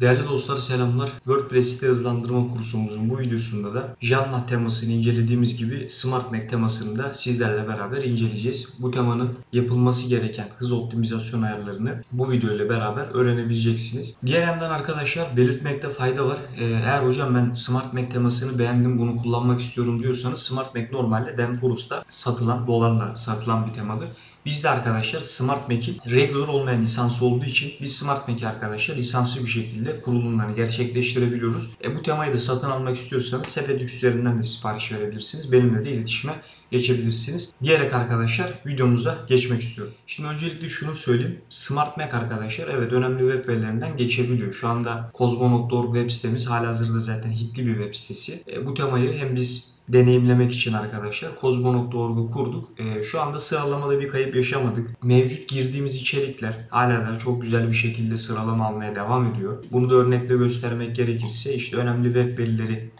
Değerli dostlar selamlar. WordPress site hızlandırma kursumuzun bu videosunda da Janna temasını incelediğimiz gibi Smart Mac temasını da sizlerle beraber inceleyeceğiz. Bu temanın yapılması gereken hız optimizasyon ayarlarını bu video ile beraber öğrenebileceksiniz. Diğer yandan arkadaşlar belirtmekte fayda var. Ee, Eğer hocam ben Smart Mac temasını beğendim bunu kullanmak istiyorum diyorsanız Smart Mac normalde Demforus'ta satılan dolarla satılan bir temadır. Bizde arkadaşlar Smart Mac'in regular olmayan lisansı olduğu için biz Smart Mac'i arkadaşlar lisanslı bir şekilde kurulumlarını gerçekleştirebiliyoruz. E, bu temayı da satın almak istiyorsanız Sepetix üzerinden de sipariş verebilirsiniz. Benimle de iletişime geçebilirsiniz. Diyerek arkadaşlar videomuza geçmek istiyorum. Şimdi öncelikle şunu söyleyeyim. Smart Mac arkadaşlar evet önemli web verilerinden geçebiliyor. Şu anda Cosmonaut.org web sitemiz halihazırda zaten hitli bir web sitesi. E, bu temayı hem biz deneyimlemek için arkadaşlar Cosmonaut.org'u kurduk. E, şu anda sıralamada bir kayıp yaşamadık. Mevcut girdiğimiz içerikler hala da çok güzel bir şekilde sıralama almaya devam ediyor. Bunu da örnekle göstermek gerekirse işte önemli web verileri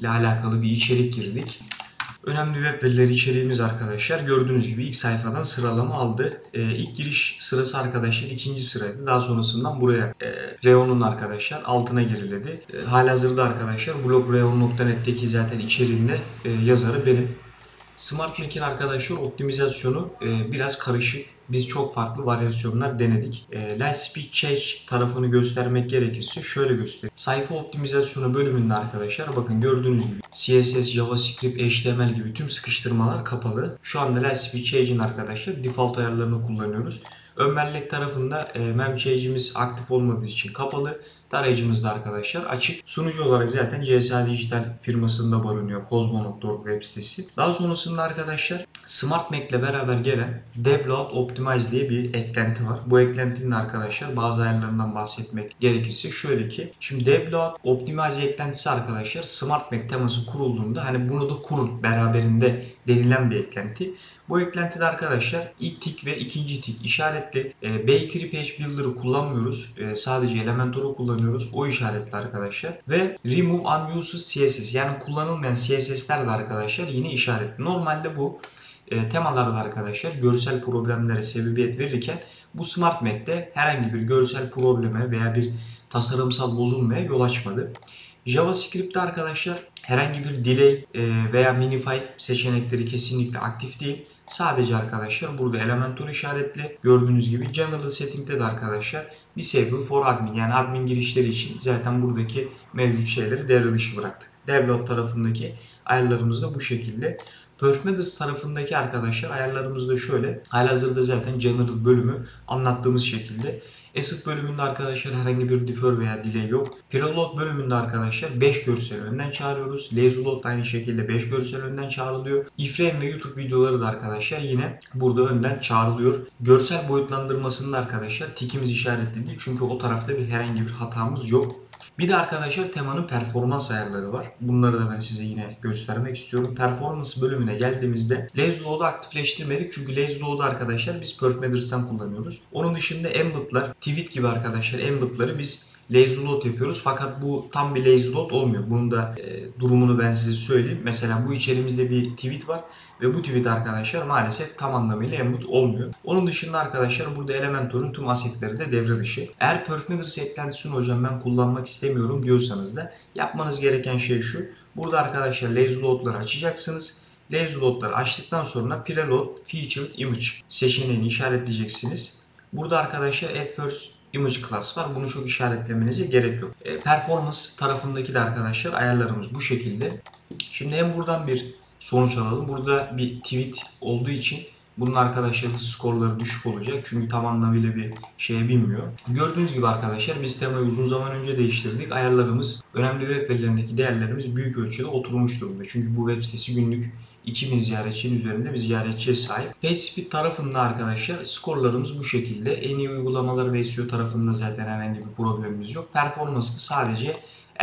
ile alakalı bir içerik girdik. Önemli web verileri içeriğimiz arkadaşlar gördüğünüz gibi ilk sayfadan sıralama aldı. Ee, ilk giriş sırası arkadaşlar ikinci sıraydı. Daha sonrasından buraya e, Reon'un arkadaşlar altına geriledi. E, halihazırda arkadaşlar blogreon.net'teki zaten içeriğinde e, yazarı benim. Smart Mac'in arkadaşlar optimizasyonu e, biraz karışık. Biz çok farklı varyasyonlar denedik. E, Last Speed Change tarafını göstermek gerekirse şöyle göstereyim. Sayfa optimizasyonu bölümünde arkadaşlar bakın gördüğünüz gibi CSS, JavaScript, HTML gibi tüm sıkıştırmalar kapalı. Şu anda Last Speed Change'in arkadaşlar default ayarlarını kullanıyoruz. Ön bellek tarafında e, mem change'imiz aktif olmadığı için kapalı. Tarayıcımız da arkadaşlar açık. Sunucu olarak zaten CSA Dijital firmasında barınıyor. Cosmonaut.org web sitesi. Daha sonrasında arkadaşlar Smart Mac ile beraber gelen Debload Optimize diye bir eklenti var. Bu eklentinin arkadaşlar bazı ayarlarından bahsetmek gerekirse şöyle ki şimdi Debload Optimize eklentisi arkadaşlar Smart Mac teması kurulduğunda hani bunu da kurun beraberinde denilen bir eklenti. Bu eklentide arkadaşlar ilk tik ve ikinci tik işaretli. E, Bakery Page Builder'ı kullanmıyoruz. E, sadece Elementor'u kullanıyoruz. O işaretli arkadaşlar. Ve Remove Unused CSS yani kullanılmayan CSS'ler de arkadaşlar yine işaretli. Normalde bu e, temalarda arkadaşlar görsel problemlere sebebiyet verirken bu Smart Mac'te herhangi bir görsel probleme veya bir tasarımsal bozulmaya yol açmadı. JavaScript'te arkadaşlar herhangi bir delay e, veya minify seçenekleri kesinlikle aktif değil. Sadece arkadaşlar burada Elementor işaretli. Gördüğünüz gibi General Setting'de de arkadaşlar Disable for Admin yani admin girişleri için zaten buradaki mevcut şeyleri devre dışı bıraktık. Develop tarafındaki ayarlarımız da bu şekilde. Performance tarafındaki arkadaşlar ayarlarımız da şöyle. Halihazırda zaten General bölümü anlattığımız şekilde. Asset bölümünde arkadaşlar herhangi bir defer veya delay yok. Preload bölümünde arkadaşlar 5 görsel önden çağırıyoruz. Lazy load da aynı şekilde 5 görsel önden çağrılıyor. iframe ve YouTube videoları da arkadaşlar yine burada önden çağrılıyor. Görsel boyutlandırmasında arkadaşlar tikimiz işaretli değil. Çünkü o tarafta bir herhangi bir hatamız yok. Bir de arkadaşlar temanın performans ayarları var. Bunları da ben size yine göstermek istiyorum. Performans bölümüne geldiğimizde Lazy aktifleştirmedik. Çünkü Lazy arkadaşlar biz Perf Mathers'tan kullanıyoruz. Onun dışında embed'lar, tweet gibi arkadaşlar embed'ları biz lazy load yapıyoruz. Fakat bu tam bir lazy load olmuyor. Bunun da e, durumunu ben size söyleyeyim. Mesela bu içerimizde bir tweet var ve bu tweet arkadaşlar maalesef tam anlamıyla embed olmuyor. Onun dışında arkadaşlar burada Elementor'un tüm asetleri de devre dışı. Eğer Perkminers eklentisini hocam ben kullanmak istemiyorum diyorsanız da yapmanız gereken şey şu. Burada arkadaşlar lazy load'ları açacaksınız. Lazy load'ları açtıktan sonra preload featured image seçeneğini işaretleyeceksiniz. Burada arkadaşlar add first image class var. Bunu çok işaretlemenize gerek yok. E, performance tarafındaki de arkadaşlar ayarlarımız bu şekilde. Şimdi hem buradan bir sonuç alalım. Burada bir tweet olduğu için bunun arkadaşlar skorları düşük olacak. Çünkü tam anlamıyla bir şeye binmiyor. Gördüğünüz gibi arkadaşlar biz temayı uzun zaman önce değiştirdik. Ayarlarımız, önemli web verilerindeki değerlerimiz büyük ölçüde oturmuş durumda. Çünkü bu web sitesi günlük 2000 ziyaretçinin üzerinde bir ziyaretçiye sahip. PageSpeed tarafında arkadaşlar skorlarımız bu şekilde. En iyi uygulamalar ve SEO tarafında zaten herhangi bir problemimiz yok. Performansı sadece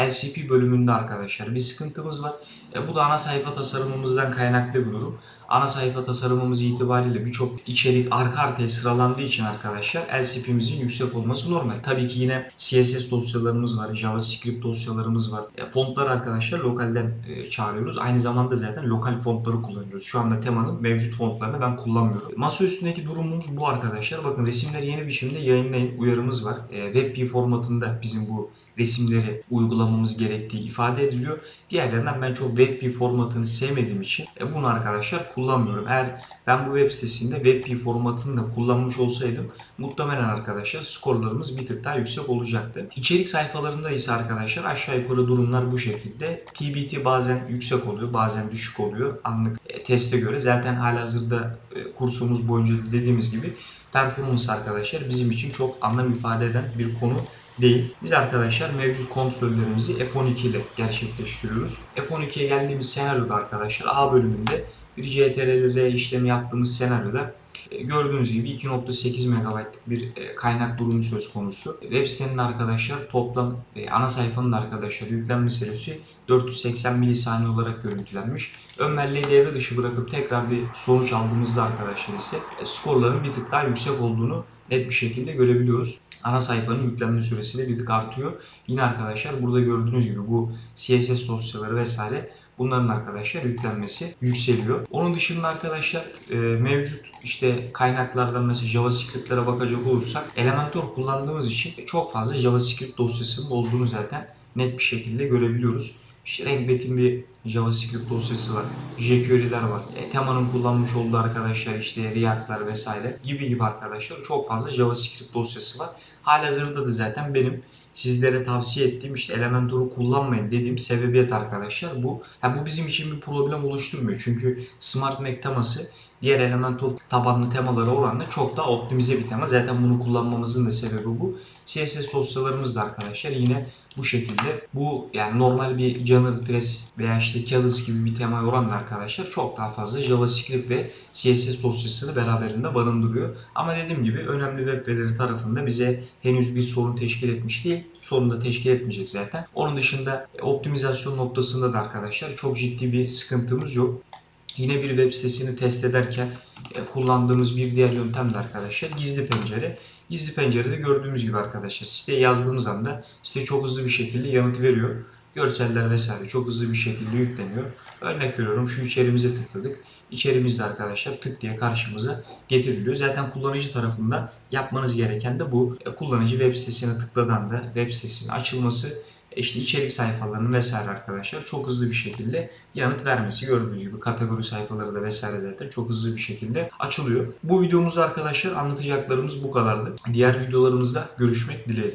LCP bölümünde arkadaşlar bir sıkıntımız var. E, bu da ana sayfa tasarımımızdan kaynaklı bir durum. Ana sayfa tasarımımız itibariyle birçok içerik arka arkaya sıralandığı için arkadaşlar LCP'mizin yüksek olması normal. Tabii ki yine CSS dosyalarımız var, JavaScript dosyalarımız var. E, fontlar arkadaşlar lokalden e, çağırıyoruz. Aynı zamanda zaten lokal fontları kullanıyoruz. Şu anda temanın mevcut fontlarını ben kullanmıyorum. Masa üstündeki durumumuz bu arkadaşlar. Bakın resimleri yeni biçimde yayınlayın uyarımız var. E, WebP formatında bizim bu resimleri uygulamamız gerektiği ifade ediliyor. Diğer yandan ben çok WebP formatını sevmediğim için e, bunu arkadaşlar kullanmıyorum. Eğer ben bu web sitesinde WebP formatını da kullanmış olsaydım muhtemelen arkadaşlar skorlarımız bir tık daha yüksek olacaktı. İçerik sayfalarında ise arkadaşlar aşağı yukarı durumlar bu şekilde. TBT bazen yüksek oluyor bazen düşük oluyor anlık e, teste göre. Zaten halihazırda e, kursumuz boyunca dediğimiz gibi performans arkadaşlar bizim için çok anlam ifade eden bir konu değil. Biz arkadaşlar mevcut kontrollerimizi F12 ile gerçekleştiriyoruz. F12'ye geldiğimiz senaryoda arkadaşlar A bölümünde bir CTRL işlemi yaptığımız senaryoda e, gördüğünüz gibi 2.8 MB'lık bir e, kaynak durumu söz konusu. Web sitenin arkadaşlar toplam e, ana sayfanın arkadaşlar yüklenme süresi 480 milisaniye olarak görüntülenmiş. Ön belleği devre dışı bırakıp tekrar bir sonuç aldığımızda arkadaşlar ise skorların bir tık daha yüksek olduğunu net bir şekilde görebiliyoruz. Ana sayfanın yüklenme süresi de bir tık artıyor. Yine arkadaşlar burada gördüğünüz gibi bu CSS dosyaları vesaire bunların arkadaşlar yüklenmesi yükseliyor. Onun dışında arkadaşlar e, mevcut işte kaynaklardan mesela JavaScript'lere bakacak olursak Elementor kullandığımız için çok fazla JavaScript dosyasının olduğunu zaten net bir şekilde görebiliyoruz. İşte renk betim bir JavaScript dosyası var. jQuery'ler var. E, Tema'nın kullanmış olduğu arkadaşlar işte React'lar vesaire gibi gibi arkadaşlar çok fazla JavaScript dosyası var. Halihazırda da zaten benim sizlere tavsiye ettiğim işte Elementor'u kullanmayın dediğim sebebiyet arkadaşlar bu. Ha, bu bizim için bir problem oluşturmuyor. Çünkü Smart Mac teması diğer Elementor tabanlı temalara oranla çok daha optimize bir tema. Zaten bunu kullanmamızın da sebebi bu. CSS dosyalarımız da arkadaşlar yine bu şekilde bu yani normal bir Press veya işte Keras gibi bir temaya oranla arkadaşlar çok daha fazla JavaScript ve CSS dosyasını beraberinde barındırıyor. Ama dediğim gibi önemli web siteleri tarafında bize henüz bir sorun teşkil etmiş değil. Sorun da teşkil etmeyecek zaten. Onun dışında optimizasyon noktasında da arkadaşlar çok ciddi bir sıkıntımız yok. Yine bir web sitesini test ederken e, kullandığımız bir diğer yöntem de arkadaşlar gizli pencere. Gizli pencerede gördüğümüz gibi arkadaşlar siteye yazdığımız anda site çok hızlı bir şekilde yanıt veriyor. Görseller vesaire çok hızlı bir şekilde yükleniyor. Örnek veriyorum şu içerimize tıkladık. İçerimizde arkadaşlar tık diye karşımıza getiriliyor. Zaten kullanıcı tarafında yapmanız gereken de bu. E, kullanıcı web sitesine tıkladığında web sitesinin açılması işte içerik sayfalarının vesaire arkadaşlar çok hızlı bir şekilde yanıt vermesi gördüğünüz gibi kategori sayfaları da vesaire zaten çok hızlı bir şekilde açılıyor. Bu videomuzda arkadaşlar anlatacaklarımız bu kadardı. Diğer videolarımızda görüşmek dileğiyle.